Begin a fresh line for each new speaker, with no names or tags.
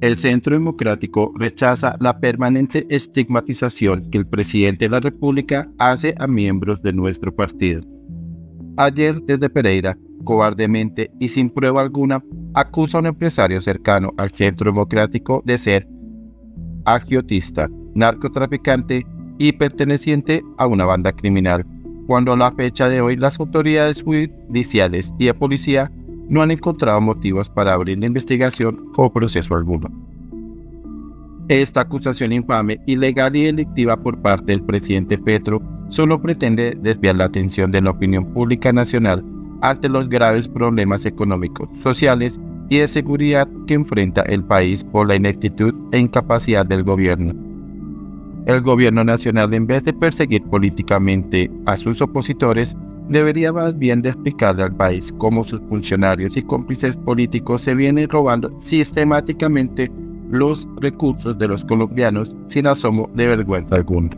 El Centro Democrático rechaza la permanente estigmatización que el presidente de la República hace a miembros de nuestro partido. Ayer, desde Pereira, cobardemente y sin prueba alguna, acusa a un empresario cercano al Centro Democrático de ser agiotista, narcotraficante y perteneciente a una banda criminal, cuando a la fecha de hoy las autoridades judiciales y de policía no han encontrado motivos para abrir la investigación o proceso alguno. Esta acusación infame, ilegal y delictiva por parte del presidente Petro solo pretende desviar la atención de la opinión pública nacional ante los graves problemas económicos, sociales y de seguridad que enfrenta el país por la ineptitud e incapacidad del gobierno. El gobierno nacional, en vez de perseguir políticamente a sus opositores, debería más bien de explicarle al país cómo sus funcionarios y cómplices políticos se vienen robando sistemáticamente los recursos de los colombianos sin asomo de vergüenza alguna.